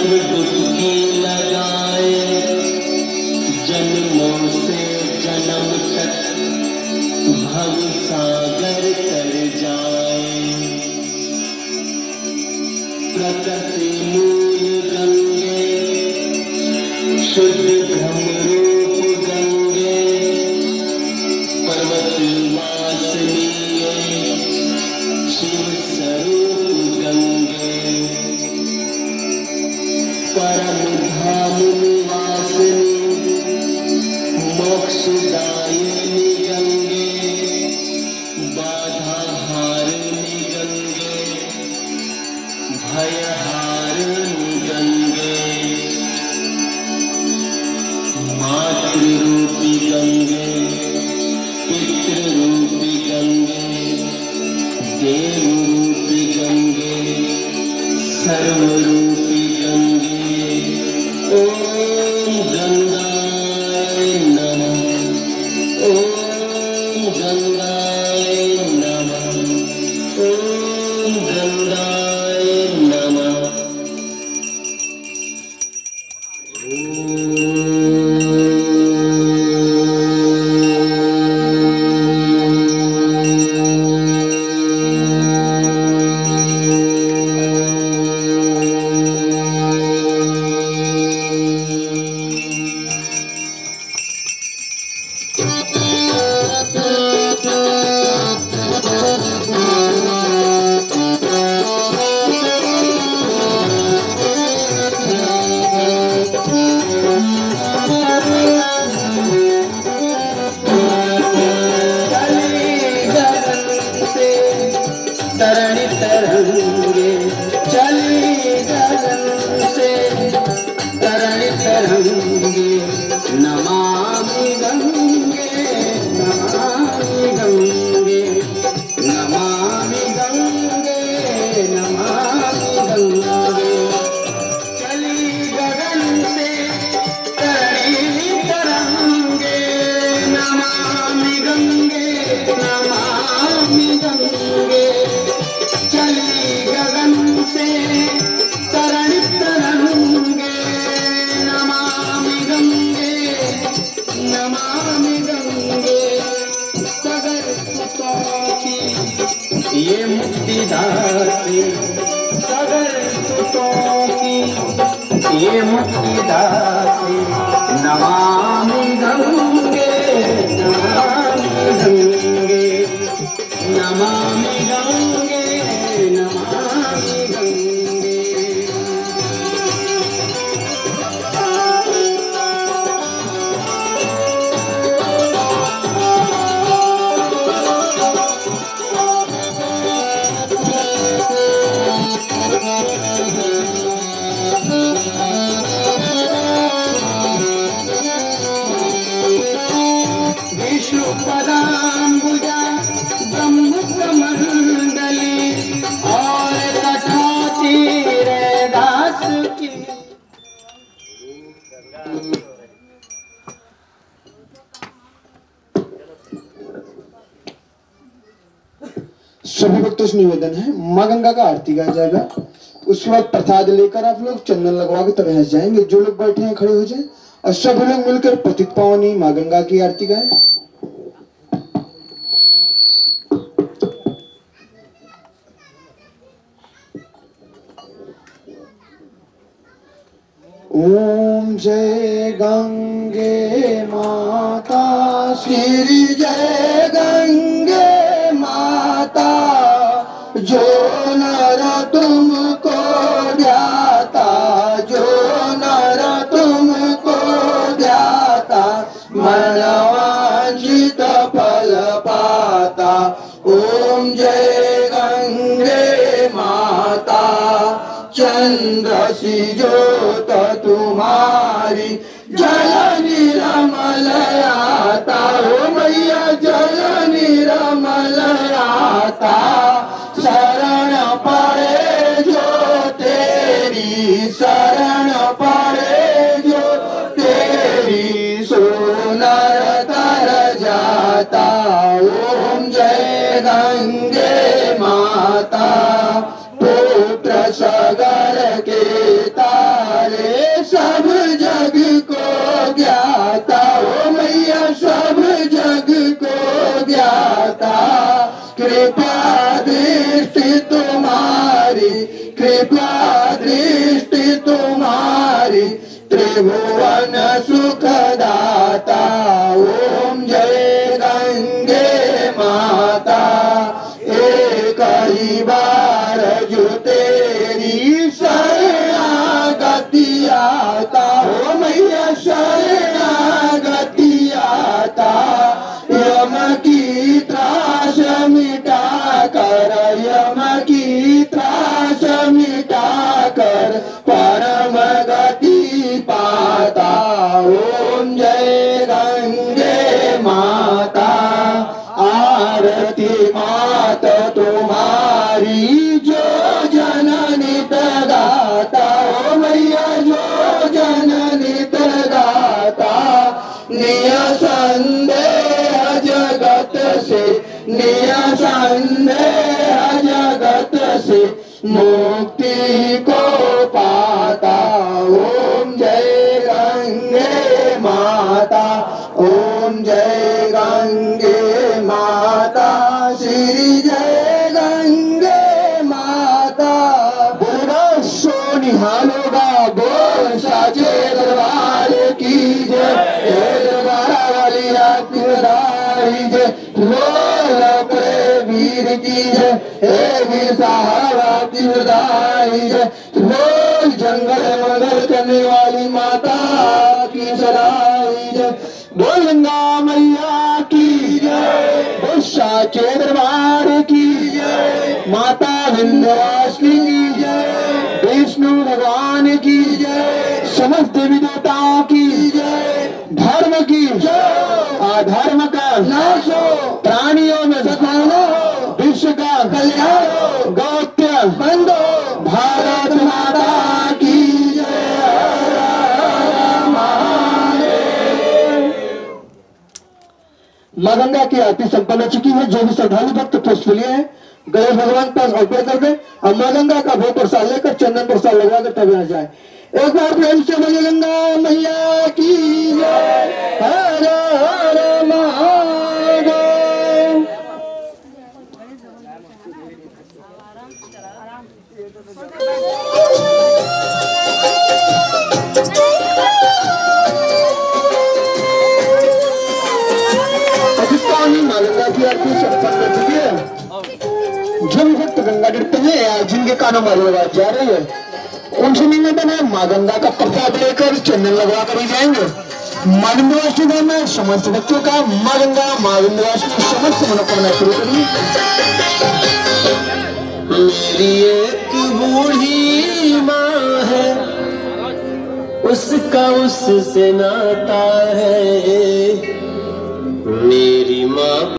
पर डुबकी लगाए, जन्मों से जन्म तक भव सागर कर जाए। प्रकृति मूल गंगे, शुद्ध தரணி தரங்கே ये मुक्तिदात्री नमामि गंगे नमामि गंगे। सभी भक्तों से निवेदन है, माँ गंगा का आरती गाया जाएगा। उसके बाद प्रसाद लेकर आप लोग चंदन लगवा के तब जाएँगे। जो लोग बैठे हैं, खड़े हो जाएँ। और सभी लोग मिलकर पतित पावनी, माँ गंगा की आरती गाएँ। ओम जय गंगे माता श्री। जय गंगे माता। जो नर तुमको ध्याता जो नर तुमको ध्याता मनवांचित फल पाता। ओम जय चंद्र सी ज्योत तुम्हारी जल निरमल आता हो मैया जल निरमल आता शरण पड़े जो तेरी, शरण पड़े जो तेरी सोनर तर जाता, ओम जय गंगे माता, पुत्र सगर कृपा दृष्टि तुम्हारी, कृपा दृष्टि तुम्हारी, त्रिभुवन सुखदाता, ओम जय गंगे माता, एक ही बार जो तेरी सर कर यम की त्रास मिटा कर परम गति पाता ओम जय गंगे माता, आरती मात तुम्हारी जो जननी गाता ओ मैया जो जननी गाता निय संदेह जगत से, निय संदेह मुक्ति को पाता। ओम जय गंगे माता। ओम जय गंगे माता। श्री जय गंगे माता। बुरा सोनिहालोगा हे सहारा की जय। बोल जंगल मगर करने वाली माता की सदाई बोल गंगा मैया की जय। साचे दरबार की जय। माता विंध्यवासिनी की जय विष्णु भगवान की जय समस्त देवी देवताओं की जय। धर्म की जय। अधर्म का नाश। हो प्राणियों में सद्भावना माँ गंगा की आरती संपन्न हो चुकी है, जो भी श्रद्धालु भक्त पुष्प लिए हैं, गणेश भगवान पास अर्पण कर दे, और माँ गंगा का भोग प्रसाद लेकर चंदन प्रसाद लगवा कर तब यहाँ जाए। एक बार प्रेम से बोले गंगा मैया की जय। गंगा की आरती संपन्न चुकी है जो भक्त गंगा गिरते हैं या जिनके कानों में आवाज़ जा रही है उनसे निवेदन है माँ गंगा का प्रसाद लेकर चंदन लगवा कर ही जाएँगे माँ विंध्यवासिनी में समस्त भक्तों का माँ गंगा माँ विंध्यवासिनी समस्त मनोकामना शुरू करिए मेरी एक बूढ़ी माँ है उसका उससे नाता है। मेरी माँ